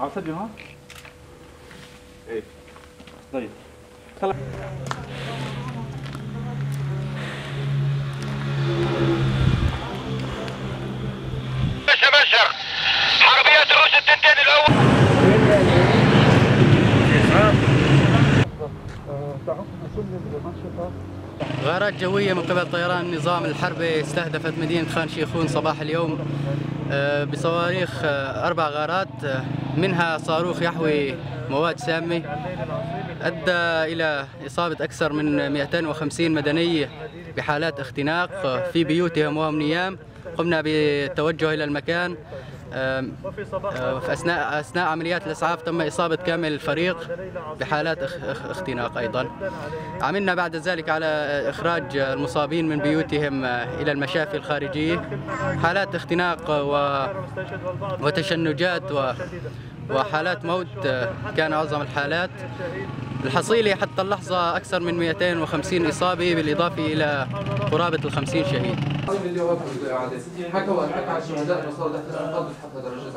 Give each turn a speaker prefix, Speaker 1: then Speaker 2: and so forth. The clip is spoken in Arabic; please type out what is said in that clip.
Speaker 1: عصبي ها؟ إيه؟ طيب. خلاص
Speaker 2: باشا باشا. حربيات الروس التنتين الأول.
Speaker 3: غارات جوية من قبل طيران النظام الحربي استهدفت مدينة خان شيخون صباح اليوم آه، بصواريخ آه، أربع غارات آه، منها صاروخ يحوي مواد سامة أدى إلى إصابة أكثر من 250 مدني بحالات اختناق آه، في بيوتهم وهم نيام قمنا بالتوجه إلى المكان آه، في أثناء أثناء عمليات الإسعاف تم إصابة كامل الفريق بحالات اخ- اخ- اختناق أيضا عملنا بعد ذلك على إخراج المصابين من بيوتهم إلى المشافي الخارجية حالات اختناق. وتشنجات. وحالات موت كان أعظم الحالات. الحصيلة حتى اللحظة أكثر من 250 إصابة بالإضافة إلى قرابة ال 50 شهيد
Speaker 4: حكوا على الشهداء تحت